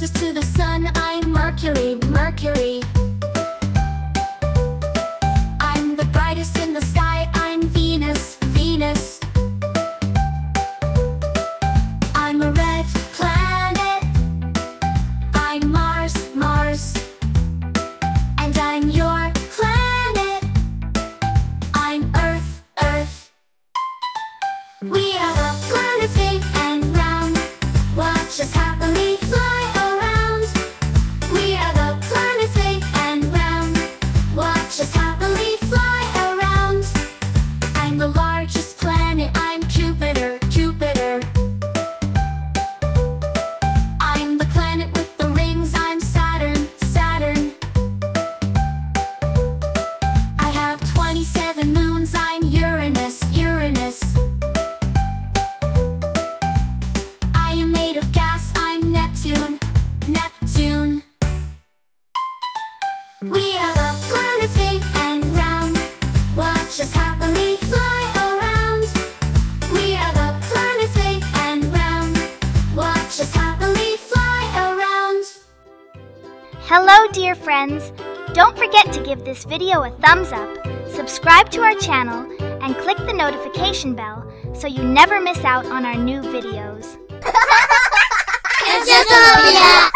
closest to the sun I'm Mercury, Mercury. I'm the brightest in the sky I'm Venus, Venus. I'm a red planet. I'm Mars, Mars. And I'm your planet. I'm Earth, Earth. We are the planet We are the planets big and round. Watch us happily fly around. We are the planets big and round. Watch us happily fly around. Hello, dear friends! Don't forget to give this video a thumbs up, subscribe to our channel, and click the notification bell so you never miss out on our new videos. Kids Utopia!